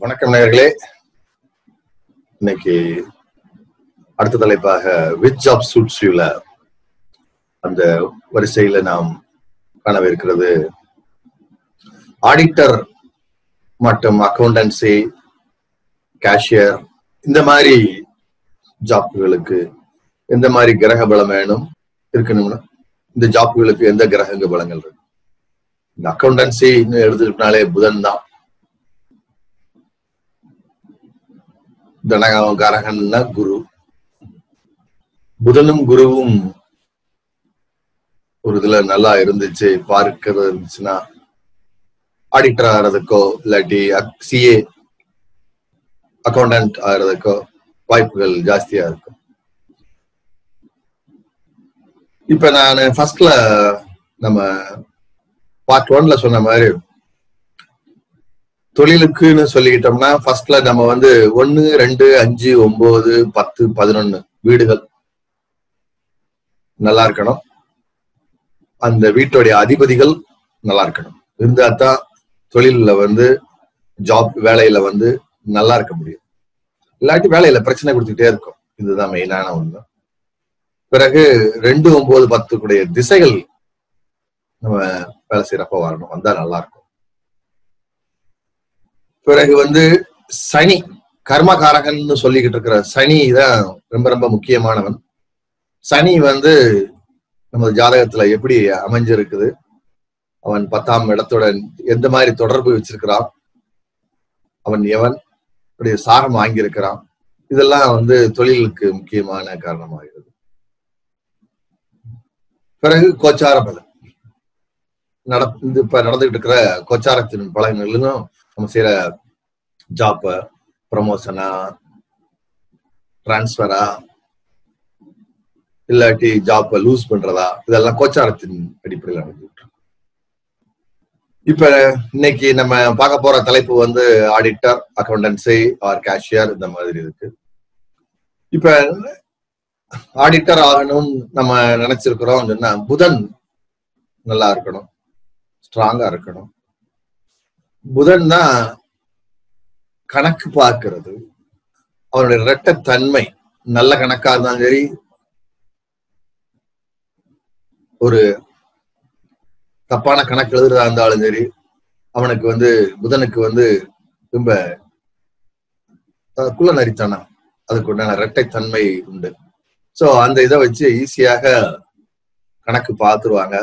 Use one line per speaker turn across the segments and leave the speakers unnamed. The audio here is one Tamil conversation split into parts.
வணக்கம் நேர்களே இன்னைக்கு அடுத்த தலைப்பாக விச் ஜாப் சூட்ஸ் யூல அந்த வரிசையில நாம் காணவிருக்கிறது. ஆடிட்டர் மற்றும் அக்கௌண்டன்சி கேஷியர் இந்த மாதிரி ஜாப்களுக்கு எந்த மாதிரி கிரக பலம் வேணும் இருக்கணும்னா இந்த ஜாப்களுக்கு எந்த கிரகங்க பலங்கள் இருக்கு இந்த அக்கௌண்டன்சி எடுத்துக்கிட்டாலே புதன் தான். தனகாரகன்னா குரு. புதனும் குருவும் ஒரு இதுல நல்லா இருந்துச்சு பார்க்கிறது இருந்துச்சுன்னா ஆடிட்டர் ஆகிறதுக்கோ இல்லாட்டி சிஏ அக்கௌண்டன்ட் ஆகிறதுக்கோ வாய்ப்புகள் ஜாஸ்தியா இருக்கும். இப்ப நான் ஃபர்ஸ்ட்ல நம்ம பார்ட் ஒன்ல சொன்ன மாதிரி தொழிலுக்குன்னு சொல்லிக்கிட்டோம்னா ஃபர்ஸ்ட்ல நம்ம வந்து ஒன்னு ரெண்டு அஞ்சு ஒன்பது பத்து பதினொன்னு வீடுகள் நல்லா இருக்கணும். அந்த வீட்டுடைய அதிபதிகள் நல்லா இருக்கணும். இருந்தா தான் தொழில வந்து ஜாப் வேலையில வந்து நல்லா இருக்க முடியும். இல்லாட்டி வேலையில பிரச்சனை கொடுத்துட்டே இருக்கும். இதுதான் மெயினான ஒண்ணு. பிறகு ரெண்டு ஒன்பது பத்துக்குடைய திசைகள் நம்ம வேலை செய்யறப்ப வரணும் வந்தா நல்லா இருக்கும் பிறகு வந்து சனி கர்மகாரகன்னு சொல்லிக்கிட்டு இருக்கிற சனி தான் ரொம்ப ரொம்ப முக்கியமானவன். சனி வந்து நம்ம ஜாதகத்துல எப்படி அமைஞ்சிருக்குது? அவன் பத்தாம் இடத்துடன் எந்த மாதிரி தொடர்பு வச்சிருக்கிறான்? அவன் எவன்? அப்படி சாரம் வாங்கியிருக்கிறான்? இதெல்லாம் வந்து தொழிலுக்கு முக்கியமான காரணமாகிறது. பிறகு கோச்சார பலன். நட இப்ப நடந்துகிட்டு இருக்கிற கொச்சாரத்தின் பலன்களும் நம்ம செய்யற ஜாப்ப ப்ரமோஷனா டிரான்ஸ்ஃபரா இல்லாட்டி ஜாப்ப லூஸ் பண்றதா இதெல்லாம் கோச்சாரத்தின் அடிப்படையில் நடந்துட்டு இப்ப இன்னைக்கு நம்ம பார்க்க போற தலைப்பு வந்து ஆடிட்டர் அக்கௌண்டன்சி ஆர் கேஷியர் இந்த மாதிரி இருக்கு. இப்ப ஆடிட்டர் ஆகணும் நம்ம நினைச்சிருக்கிறோம் சொன்னா புதன் நல்லா இருக்கணும். ஸ்ட்ராங்கா இருக்கணும். புதன் தான் கணக்கு பார்க்கிறது அவருடைய இரட்ட தன்மை நல்ல கணக்கா இருந்தாலும் சரி ஒரு தப்பான கணக்கு எழுதுறதா இருந்தாலும் சரி அவனுக்கு வந்து புதனுக்கு வந்து ரொம்ப குள்ள நரித்தனம் அதுக்கு உண்டான இரட்டை தன்மை உண்டு. சோ அந்த இதை வச்சு ஈஸியாக கணக்கு பார்த்துருவாங்க.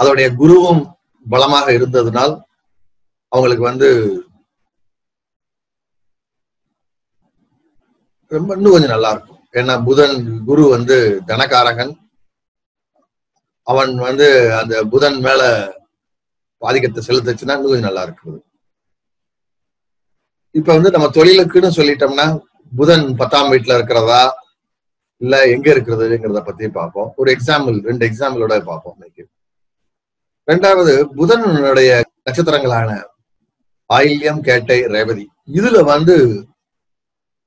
அதோடைய குருவும் பலமாக இருந்ததுனால் அவங்களுக்கு வந்து ரொம்ப இன்னும் கொஞ்சம் நல்லா இருக்கும். ஏன்னா புதன் குரு வந்து தனகாரகன். அவன் வந்து அந்த புதன் மேல பாதிக்கத்தை செலுத்துச்சுன்னா இன்னும் கொஞ்சம் நல்லா இருக்குது இப்ப வந்து நம்ம தொழிலுக்குன்னு சொல்லிட்டோம்னா புதன் பத்தாம் வீட்டுல இருக்கிறதா? இல்ல எங்க இருக்கிறதுங்கிறத பத்தி பார்ப்போம். ஒரு எக்ஸாம்பிள் ரெண்டு எக்ஸாம்பிளோட பார்ப்போம் இன்னைக்கு. ரெண்டாவது புதனுடைய நட்சத்திரங்களான ஆயில்யம் கேட்டை ரேவதி. இதுல வந்து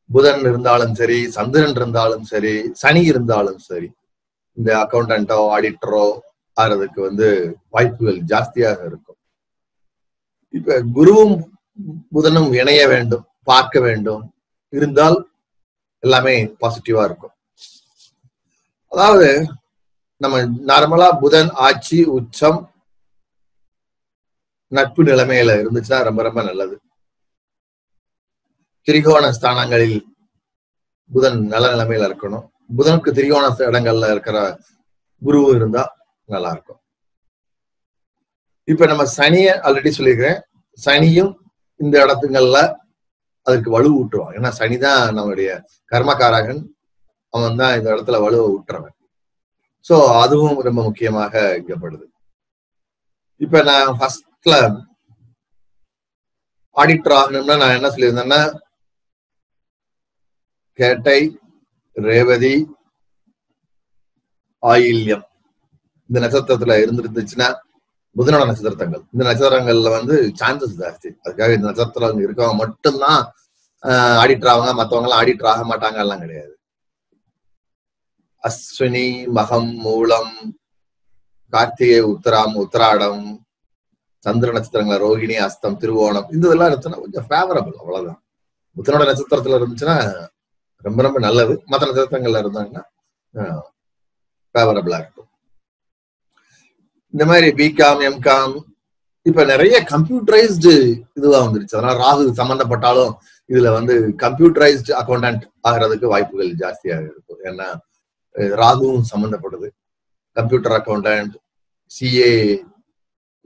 புதன் இருந்தாலும் சரி சந்திரன் இருந்தாலும் சரி சனி இருந்தாலும் சரி இந்த அக்கௌண்டன்ட்டோ ஆடிட்டரோ ஆறதுக்கு வந்து வாய்ப்புகள் ஜாஸ்தியாக இருக்கும். இப்ப குருவும் புதனும் இணைய வேண்டும் பார்க்க வேண்டும். இருந்தால் எல்லாமே பாசிட்டிவா இருக்கும். அதாவது நம்ம நார்மலா புதன் ஆட்சி உச்சம் நட்பு நிலைமையில இருந்துச்சுன்னா ரொம்ப ரொம்ப நல்லது. திரிகோண ஸ்தானங்களில் புதன் நல்ல நிலைமையில இருக்கணும். புதனுக்கு திரிகோண இடங்கள்ல இருக்கிற குரு இருந்தா நல்லா இருக்கும் இப்ப நம்ம சனிய ஆல்ரெடி சொல்லியிருக்கிறேன். சனியும் இந்த இடத்துங்கள்ல அதுக்கு வலு ஊட்டுவான் ஏன்னா சனிதான் நம்மளுடைய கர்மகாரகன் அவன் தான் இந்த இடத்துல வலுவை ஊட்டுறவன். சோ அதுவும் ரொம்ப முக்கியமாக இங்கப்படுது இப்ப நான் ஃபர்ஸ்ட் ஆடிட்டர் ஆகணும்னா நான் என்ன சொல்லியிருந்தேன்னா கேட்டை ரேவதி ஆயில்யம். இந்த நட்சத்திரத்துல இருந்துருந்துச்சுன்னா புதனோட நட்சத்திரங்கள் இந்த நட்சத்திரங்கள்ல வந்து சான்சஸ் ஜாஸ்தி. அதுக்காக இந்த நட்சத்திரம் இருக்கவங்க மட்டும்தான் ஆடிட்டர் ஆவாங்க. மற்றவங்க எல்லாம் ஆடிட்டர் ஆக மாட்டாங்க எல்லாம் கிடையாது. அஸ்வினி மகம் மூலம் கார்த்திகை உத்தராம் உத்தராடம் சந்திர நட்சத்திரங்கள ரோகிணி அஸ்தம் திருவோணம் இந்த இதெல்லாம் இருந்துச்சுன்னா கொஞ்சம் ஃபேவரபிள் அவ்வளவுதான். புத்தனோட நட்சத்திரத்துல இருந்துச்சுன்னா ரொம்ப ரொம்ப நல்லது. மற்ற நட்சத்திரங்கள்ல இருந்தாங்கன்னா ஃபேவரபிளா இருக்கும். இந்த மாதிரி பிகாம் எம்காம் இப்ப நிறைய கம்ப்யூட்டரைஸ்டு இதுவா வந்துருச்சு. அதனால ராகு சம்பந்தப்பட்டாலும் இதுல வந்து கம்ப்யூட்டரைஸ்டு அக்கௌண்டன்ட் ஆகிறதுக்கு வாய்ப்புகள் ஜாஸ்தியாக இருக்கும். ஏன்னா ராகுவும் சம்பந்தப்படுது கம்ப்யூட்டர் அக்கௌண்டன்ட் சிஏ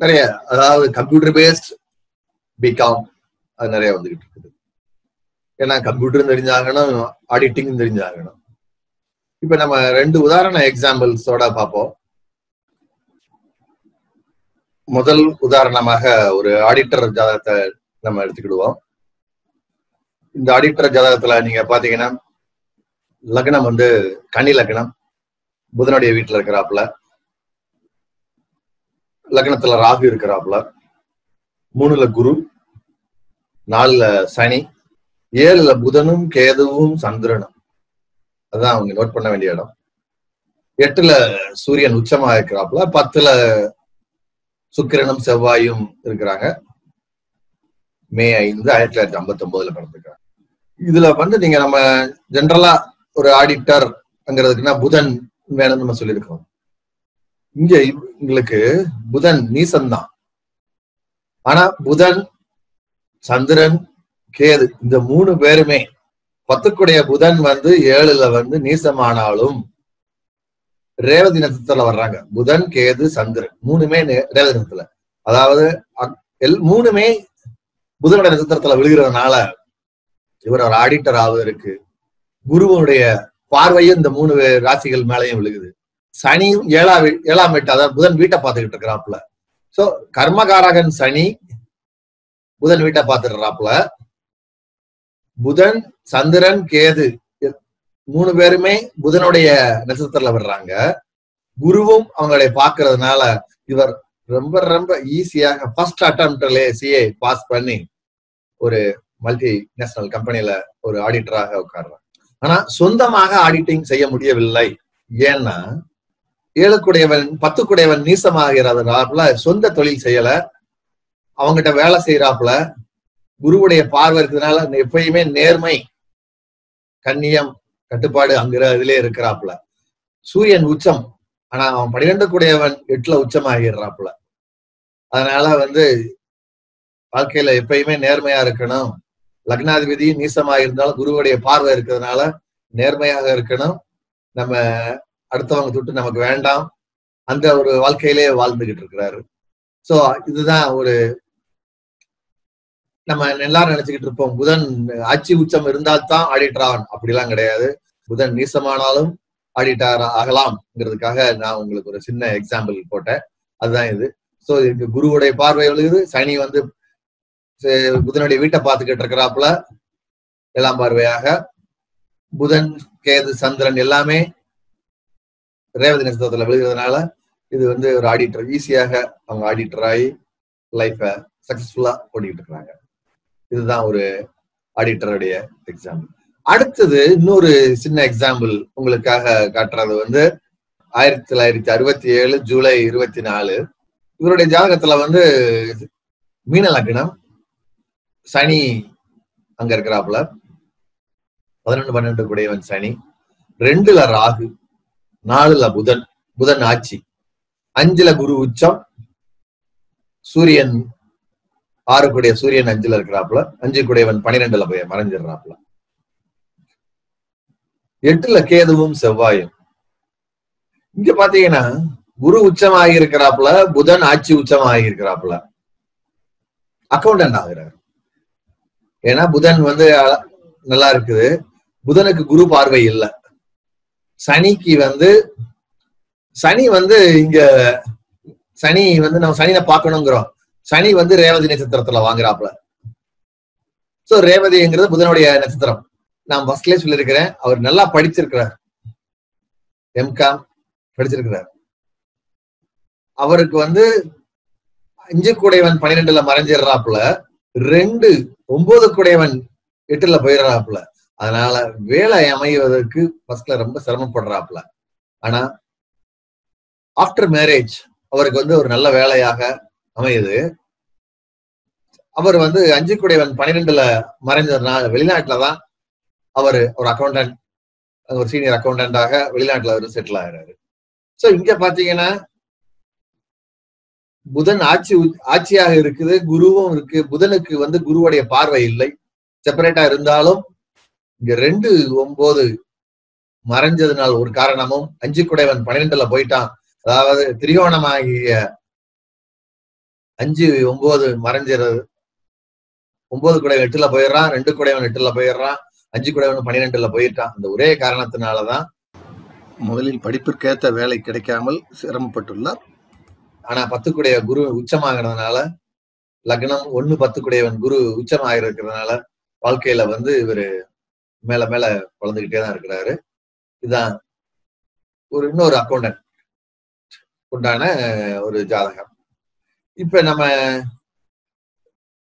நிறைய அதாவது கம்ப்யூட்டர் பேஸ்ட் பிகாம் அது நிறைய வந்துகிட்டு இருக்குது. ஏன்னா கம்ப்யூட்டரும் தெரிஞ்சாகணும் ஆடிட்டிங் தெரிஞ்சாகணும். இப்ப நம்ம ரெண்டு உதாரண எக்ஸாம்பிள்ஸோட பார்ப்போம். முதல் உதாரணமாக ஒரு ஆடிட்டர் ஜாதகத்தை நம்ம எடுத்துக்கிடுவோம். இந்த ஆடிட்டர் ஜாதகத்துல நீங்க பாத்தீங்கன்னா லக்னம் வந்து கனி லக்னம். புதனுடைய வீட்டுல இருக்கிறாப்புல. லக்னத்துல ராகு இருக்கிறாப்புல. மூணுல குரு நாலுல சனி ஏழுல புதனும் கேதுவும் சந்திரனும். அதான் அவங்க நோட் பண்ண வேண்டிய இடம். எட்டுல சூரியன் உச்சமா இருக்கிறாப்புல பத்துல சுக்கிரனும் செவ்வாயும் இருக்கிறாங்க. மே ஐந்து ஆயிரத்தி தொள்ளாயிரத்தி ஐம்பத்தி ஒன்பதுல பிறந்திருக்காங்க இதுல வந்து நீங்க நம்ம ஜென்ரலா ஒரு ஆடிட்டர்ங்கிறதுக்குன்னா புதன் வேணும்னு நம்ம சொல்லியிருக்கோம். இங்க உங்களுக்கு புதன் நீசந்தான். ஆனா புதன் சந்திரன் கேது இந்த மூணு பேருமே பத்துக்குடைய புதன் வந்து ஏழுல வந்து நீசமானாலும் ரேவதி நட்சத்திரத்துல வர்றாங்க. புதன் கேது சந்திரன் மூணுமே நே- ரேவதி நட்சத்திரத்துல. அதாவது எல் மூணுமே புதனுடைய நட்சத்திரத்துல விழுகிறதுனால இவர் ஒரு ஆடிட்டர் ஆவதற்கு குருவனுடைய பார்வையும் இந்த மூணு ராசிகள் மேலையும் விழுகுது. சனியும் ஏழா ஏழாம் வீட்டு அதாவது புதன் வீட்டை பார்த்துக்கிட்டு இருக்கிறாப்புல. சோ கர்மகாரகன் சனி புதன் வீட்டை பார்த்துடுறாப்புல. புதன் சந்திரன் கேது மூணு பேருமே புதனுடைய நட்சத்திரத்துல வர்றாங்க. குருவும் அவங்களை பார்க்கறதுனால இவர் ரொம்ப ரொம்ப ஈஸியாக ஃபர்ஸ்ட் அட்டம்ப்ட்லயே சிஏ பாஸ் பண்ணி ஒரு மல்டி நேஷனல் கம்பெனில ஒரு ஆடிட்டராக உட்கார்றாங்க ஆனா சொந்தமாக ஆடிட்டிங் செய்ய முடியவில்லை. ஏன்னா ஏழுக்குடையவன் பத்துக்குடையவன் நீசமாகிறதுனால சொந்த தொழில் செய்யல. அவங்ககிட்ட வேலை செய்யறாப்புல குருவுடைய பார்வை இருக்கிறதுனால எப்பயுமே நேர்மை கண்ணியம் கட்டுப்பாடு அங்கிற இதுல இருக்கிறாப்புல. சூரியன் உச்சம். ஆனா அவன் பனிரெண்டு கூடியவன் எட்டுல உச்சமாகிடுறாப்புல அதனால வந்து வாழ்க்கையில எப்பயுமே நேர்மையா இருக்கணும். லக்னாதிபதி நீசமாக இருந்தாலும் குருவுடைய பார்வை இருக்கிறதுனால நேர்மையாக இருக்கணும். நம்ம அடுத்தவங்க தொட்டு நமக்கு வேண்டாம். அந்த ஒரு வாழ்க்கையிலே வாழ்ந்துகிட்டு இருக்கிறாரு. சோ இதுதான் ஒரு நம்ம எல்லாரும் நினைச்சுக்கிட்டு இருப்போம். புதன் ஆட்சி உச்சம் இருந்தால்தான் ஆடிட்டர் அப்படிலாம் கிடையாது. புதன் நீசமானாலும் ஆடிட்டார் ஆகலாம்ங்கிறதுக்காக நான் உங்களுக்கு ஒரு சின்ன எக்ஸாம்பிள் போட்டேன். அதுதான் இது. சோ இது குருவுடைய பார்வை விழுகுது சனி வந்து புதனுடைய வீட்டை பார்த்துக்கிட்டு இருக்கிறாப்புல. எல்லாம் பார்வையாக புதன் கேது சந்திரன் எல்லாமே ரேவதி நட்சத்திரத்துல விழுகிறதுனால இது வந்து ஒரு ஆடிட்டர் ஈஸியாக அவங்க ஆடிட்டர் ஆகி லைஃபை சக்சஸ்ஃபுல்லா ஓடிக்கிட்டு இருக்கிறாங்க. இதுதான் ஒரு ஆடிட்டருடைய எக்ஸாம்பிள் அடுத்தது இன்னொரு சின்ன எக்ஸாம்பிள் உங்களுக்காக காட்டுறது வந்து ஆயிரத்தி தொள்ளாயிரத்தி அறுபத்தி ஏழு ஜூலை இருபத்தி நாலு. இவருடைய ஜாதகத்துல வந்து மீன லக்னம் சனி அங்க இருக்கிறாப்புல. பதினொன்று பன்னெண்டு குடையவன் சனி ரெண்டுல ராகு. நாலுல புதன் புதன் ஆட்சி. அஞ்சுல குரு உச்சம் சூரியன் ஆறு கூடிய சூரியன் அஞ்சுல இருக்கிறாப்புல அஞ்சு கூடியவன் பனிரெண்டுல போய் மறைஞ்சிடுறாப்புல. எட்டுல கேதுவும் செவ்வாயும். இங்க பாத்தீங்கன்னா குரு உச்சம் இருக்கிறாப்புல புதன் ஆட்சி உச்சமாகி இருக்கிறாப்புல அக்கௌண்டன்ட் ஆகுறாரு. ஏன்னா புதன் வந்து நல்லா இருக்குது. புதனுக்கு குரு பார்வை இல்லை. சனிக்கு வந்து சனி வந்து இங்க சனி வந்து நம்ம சனியை பார்க்கணுங்கிறோம். சனி வந்து ரேவதி நட்சத்திரத்துல வாங்குறாப்புல. சோ ரேவதிங்கிறது புதனுடைய நட்சத்திரம். நான் ஃபர்ஸ்ட்லேயே சொல்லியிருக்கிறேன். அவர் நல்லா படிச்சிருக்கிறார். எம்காம் படிச்சிருக்கிறார். அவருக்கு வந்து அஞ்சு கூடையவன் பன்னிரெண்டுல மறைஞ்சிடுறாப்புல. ரெண்டு ஒன்பது கூடைவன் எட்டுல போயிடுறாப்புல. அதனால வேலை அமைவதற்கு ஃபர்ஸ்ட்ல ரொம்ப சிரமப்படுறாப்புல. ஆனா ஆஃப்டர் மேரேஜ் அவருக்கு வந்து ஒரு நல்ல வேலையாக அமையுது. அவர் வந்து அஞ்சு குடைவன் பன்னிரெண்டுல மறைஞ்சதுனால வெளிநாட்டுல தான் அவர் ஒரு அக்கௌண்டன்ட் ஒரு சீனியர் அக்கௌண்டண்டாக வெளிநாட்டுல அவர் செட்டில் ஆகிறாரு. சோ இங்க பாத்தீங்கன்னா புதன் ஆட்சி ஆட்சியாக இருக்குது குருவும் இருக்கு. புதனுக்கு வந்து குருவுடைய பார்வை இல்லை. செப்பரேட்டா இருந்தாலும் இங்க ரெண்டு ஒன்பது மறைஞ்சதுனால ஒரு காரணமும் அஞ்சு குடைவன் பன்னிரெண்டுல போயிட்டான். அதாவது திரிகோணமாகிய அஞ்சு ஒன்பது மறைஞ்சிறது ஒன்பது குடைவன் எட்டுல போயிடுறான் ரெண்டு குடைவன் எட்டுல போயிடுறான் அஞ்சு குடைவன் பன்னிரெண்டுல போயிட்டான். அந்த ஒரே காரணத்தினாலதான்
முதலில் படிப்பிற்கேற்ற வேலை கிடைக்காமல் சிரமப்பட்டுள்ளார்.
ஆனா பத்துக்குடைய குரு உச்சமாகிறதுனால லக்னம் ஒண்ணு பத்துக்குடையவன் குரு உச்சமாக இருக்கிறதுனால வாழ்க்கையில வந்து இவரு மேல மேல வளர்ந்துகிட்டே தான் இருக்கிறாரு. இதுதான் ஒரு இன்னொரு அக்கௌண்டன்ட் உண்டான ஒரு ஜாதகம். இப்ப நம்ம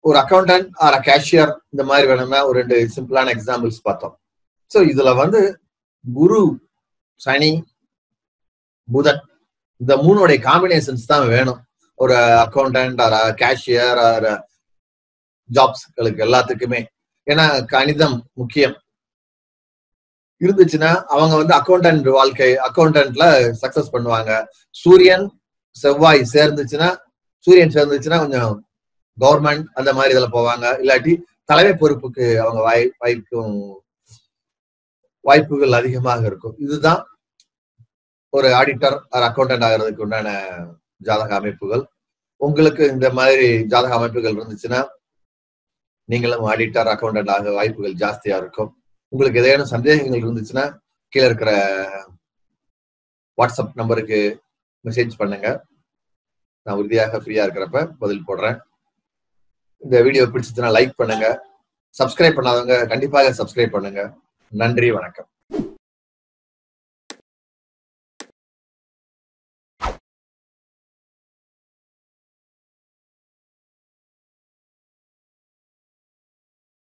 ஒரு அக்கௌண்டன்ட் ஆர் அ கேஷியர் இந்த மாதிரி வேணும்னா ஒரு ரெண்டு சிம்பிளான எக்ஸாம்பிள்ஸ் பார்த்தோம். ஸோ இதுல வந்து குரு சனி புதன் இந்த மூணுடைய காம்பினேஷன்ஸ் தான் வேணும். ஒரு அக்கௌண்டன்ட் ஆர் கேஷியர் ஆர் ஜாப்ஸ்களுக்கு எல்லாத்துக்குமே. ஏன்னா கணிதம் முக்கியம். இருந்துச்சுன்னா அவங்க வந்து அக்கௌண்டன்ட் வாழ்க்கை அக்கௌண்டன்ட்ல சக்சஸ் பண்ணுவாங்க. சூரியன் செவ்வாய் சேர்ந்துச்சுன்னா சூரியன் சேர்ந்துச்சுன்னா கொஞ்சம் கவர்மெண்ட் அந்த மாதிரி இதுல போவாங்க. இல்லாட்டி தலைமை பொறுப்புக்கு அவங்க வாய் வாய்க்கும் வாய்ப்புகள் அதிகமாக இருக்கும். இதுதான் ஒரு ஆடிட்டர் ஆர் அக்கௌண்டன்ட் ஆகிறதுக்கு உண்டான ஜாதக அமைப்புகள். உங்களுக்கு இந்த மாதிரி ஜாதக அமைப்புகள் இருந்துச்சுன்னா நீங்களும் ஆடிட்டர் அக்கௌண்டன்ட் ஆக வாய்ப்புகள் ஜாஸ்தியா இருக்கும். உங்களுக்கு ஏதேனும் சந்தேகங்கள் இருந்துச்சுன்னா கீழே இருக்கிற வாட்ஸ்அப் நம்பருக்கு மெசேஜ் பண்ணுங்க. நான் உறுதியாக ஃப்ரீயா இருக்கிறப்ப பதில் போடுறேன். இந்த வீடியோ பிடிச்சதுன்னா லைக் பண்ணுங்க. சப்ஸ்கிரைப் பண்ணாதவங்க கண்டிப்பாக சப்ஸ்கிரைப் பண்ணுங்க. நன்றி வணக்கம்.